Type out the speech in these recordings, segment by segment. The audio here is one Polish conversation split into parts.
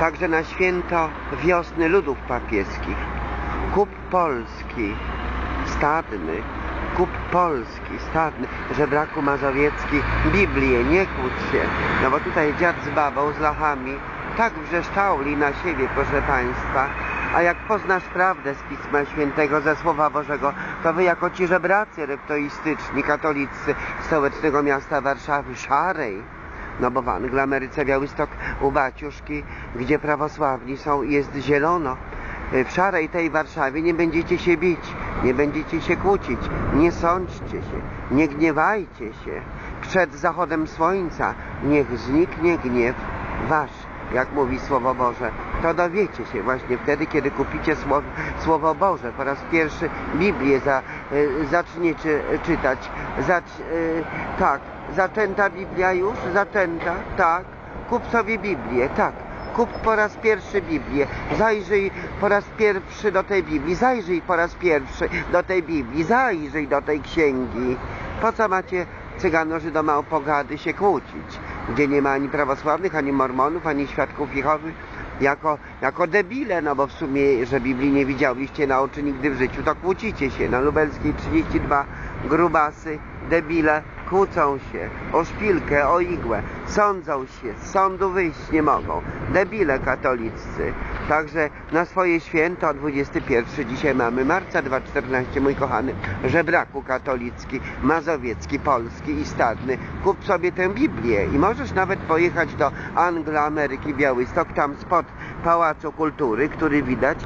Także na święto wiosny ludów papieskich. Kup Polski stadny, kup Polski stadny, żebraku mazowiecki, Biblię, nie kłóć się. No bo tutaj dziad z babą, z lachami, tak wrzeszczałli na siebie, proszę Państwa. A jak poznasz prawdę z Pisma Świętego, ze Słowa Bożego, to wy jako ci żebracy reptoistyczni, katolicy stołecznego miasta Warszawy, szarej, no bo w Anglii, Ameryce, Białystok, u Baciuszki, gdzie prawosławni są, jest zielono. W szarej tej Warszawie nie będziecie się bić, nie będziecie się kłócić, nie sądźcie się, nie gniewajcie się. Przed zachodem słońca niech zniknie gniew wasz, jak mówi Słowo Boże. To dowiecie się właśnie wtedy, kiedy kupicie Słowo, Słowo Boże. Po raz pierwszy Biblię za, y, zaczniecie czytać. Zacz, y, tak, zaczęta Biblia już? Zaczęta? Tak. Kup sobie Biblię, tak. Kup po raz pierwszy Biblię. Zajrzyj po raz pierwszy do tej Biblii. Zajrzyj po raz pierwszy do tej Biblii. Zajrzyj do tej księgi. Po co macie cygano żydomałpogady się kłócić? Gdzie nie ma ani prawosławnych, ani mormonów, ani świadków Jehowy. Jako, jako debile, no bo w sumie, że Biblii nie widziałyście na oczy nigdy w życiu, to kłócicie się. Na Lubelskiej 32 grubasy, debile, kłócą się o szpilkę, o igłę, sądzą się, z sądu wyjść nie mogą. Debile katoliccy. Także na swoje święto 21 dzisiaj mamy marca 2.14, mój kochany, żebraku katolicki, mazowiecki, polski i stadny. Kup sobie tę Biblię i możesz nawet pojechać do Anglo Ameryki, Białystok, tam spod Pałacu Kultury, który widać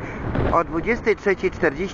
o 23.40